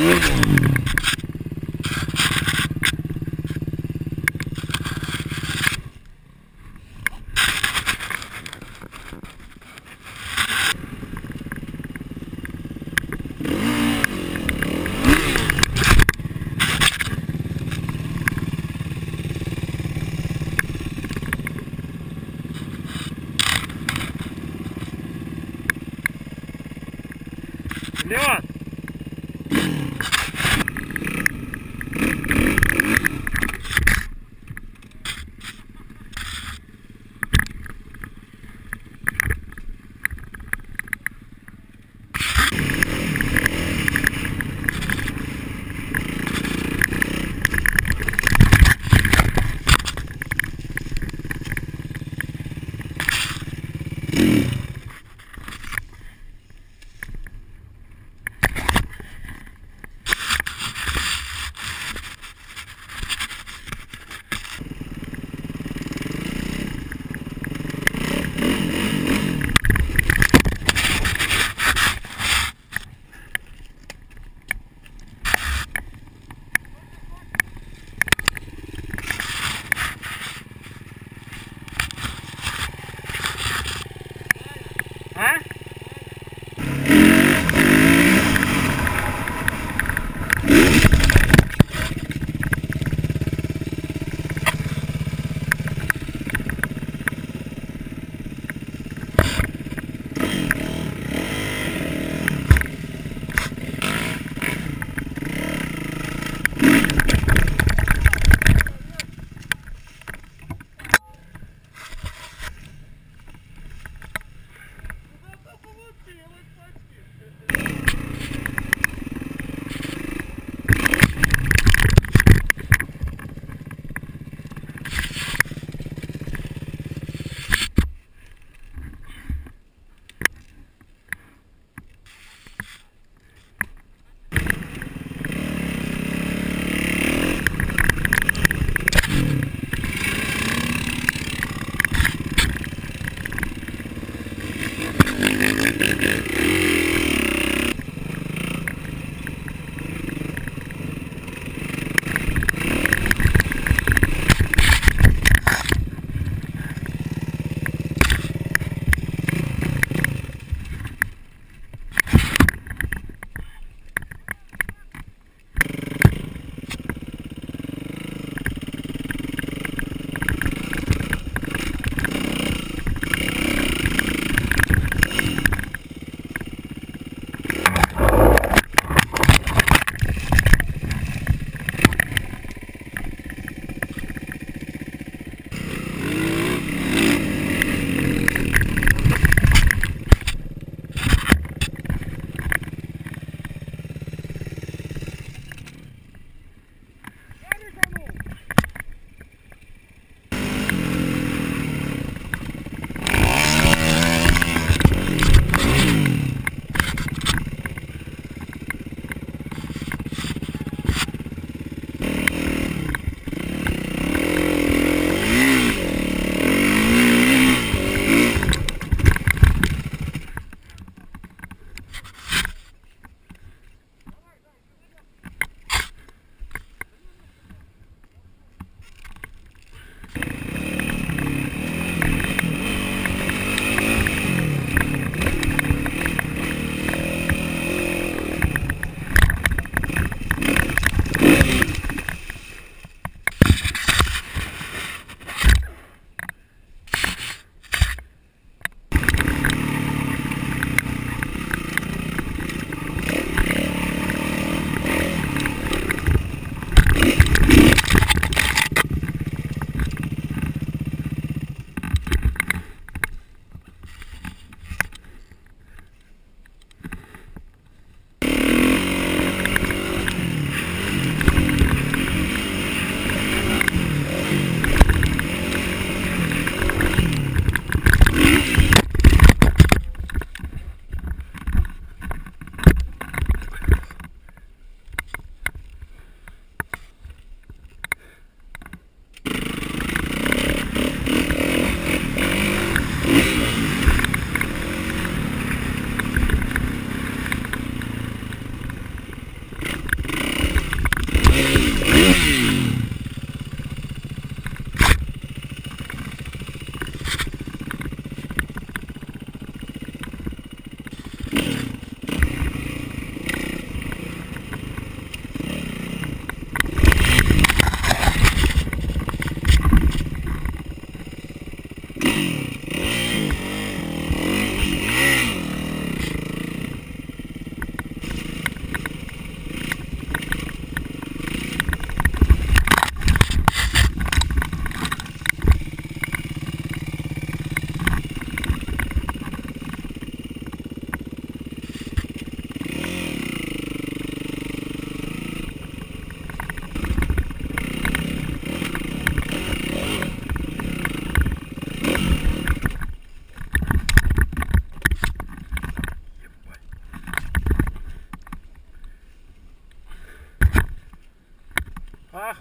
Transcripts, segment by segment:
Mm-hmm.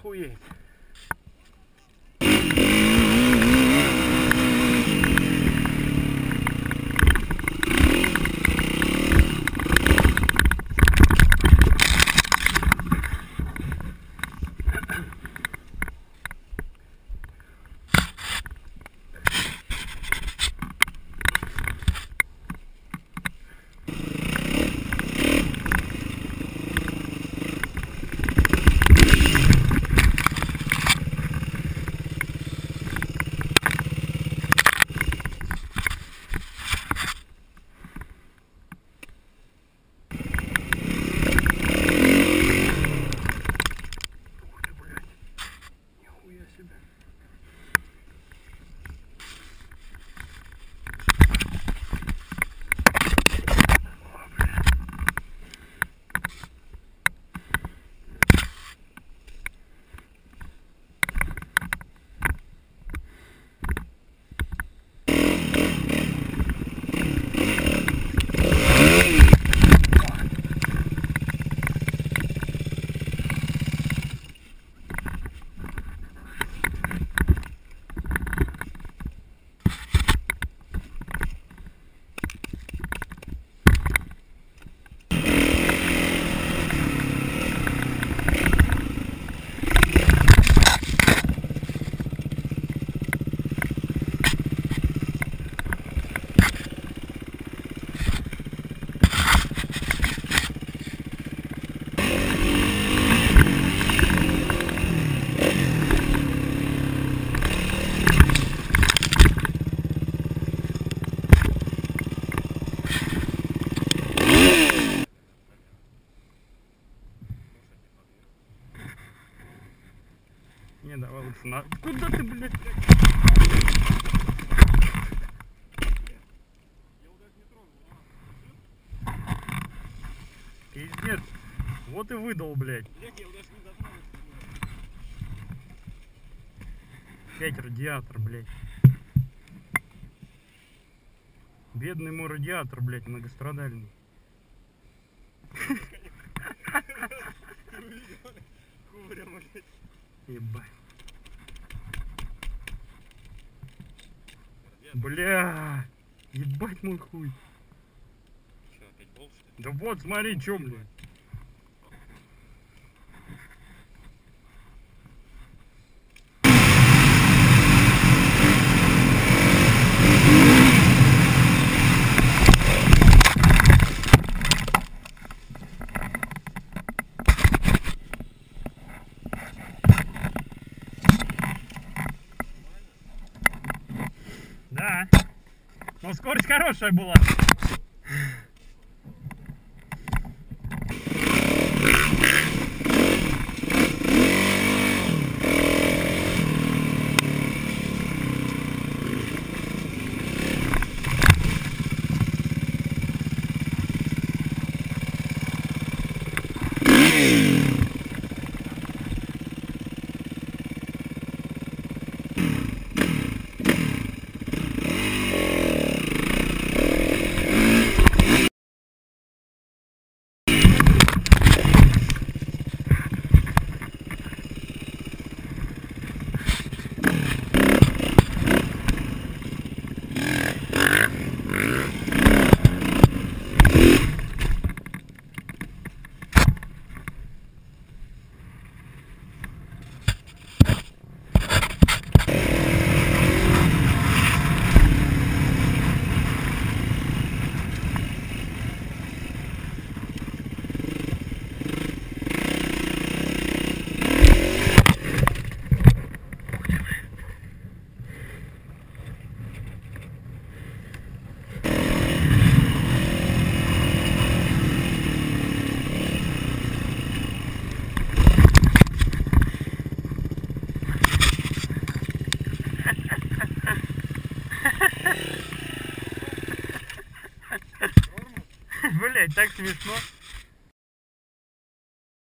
Dziękuję. На... Куда ты, блядь? Пиздец. Вот и выдал, блядь. Опять радиатор, блядь. Бедный мой радиатор, блядь, многострадальный. Ебать. Бля, ебать мой хуй. Что, опять болт, что ли? Да вот, смотри, чё, блядь. Да. Но скорость хорошая была. Блять, так смешно.